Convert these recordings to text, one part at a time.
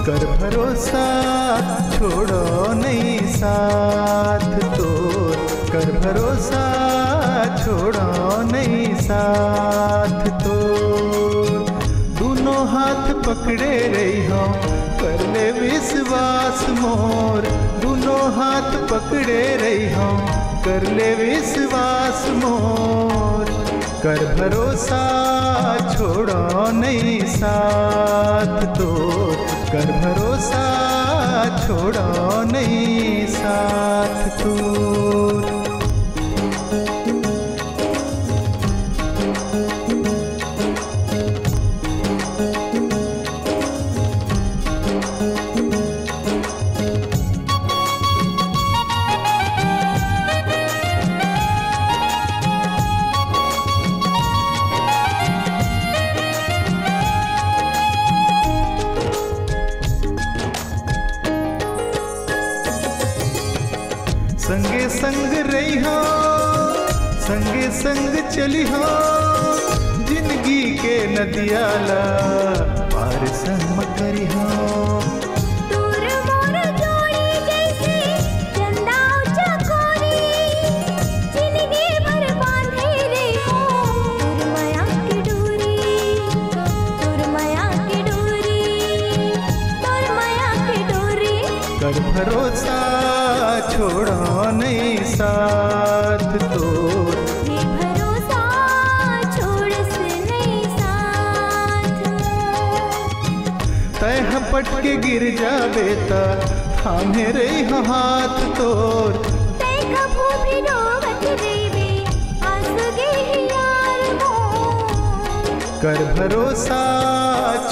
कर भरोसा छोड़ो नहीं साथ तो। कर भरोसा छोड़ो नहीं साथ तो। दोनों हाथ पकड़े रही हो, कर ले विश्वास मोर। दोनों हाथ पकड़े रही हो, कर ले विश्वास मोर। कर भरोसा छोड़ो नहीं साथ तो। कर भरोसा छोड़ो नहीं साथ तो। संगे संग रही हो संगे संग चली हो ज़िंदगी के नदियाला पार संग करी हो। भरोसा छोड़ो नहीं साथ तो। ये भरोसा छोड़ से नहीं साथ। तय हपट के गिर ता थामे रही हो हाथ ते। ही यार मोर कर भरोसा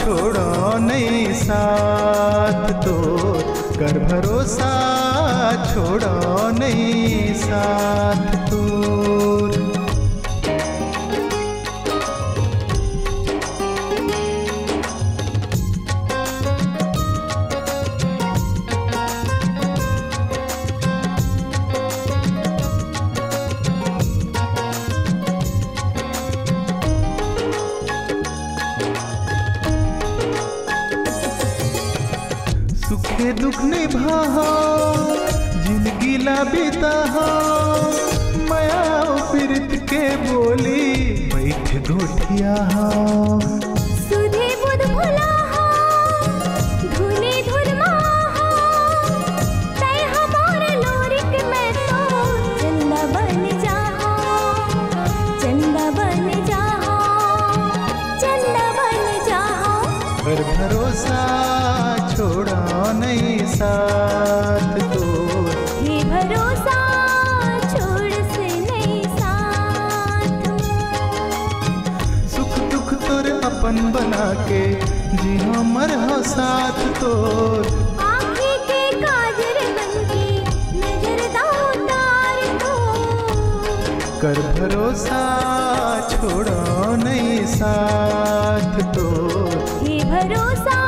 छोड़ो नहीं साथ तो। कर भरोसा छोड़ो नहीं साथ तोर सुखे दुख निभा ज़िंदगी ला बीता हो। माया पीरित के बोली बैठ गोठिया हो। सुधे बुध भुला हो अपन बना के। जी हमर हो साथ तोर। आँखी के काजर बनके नज़र दाओ तार को कर भरोसा छोड़ो नहीं साथ तो ये भरोसा